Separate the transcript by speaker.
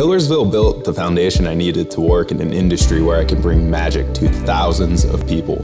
Speaker 1: Millersville built the foundation I needed to work in an industry where I can bring magic to thousands of people.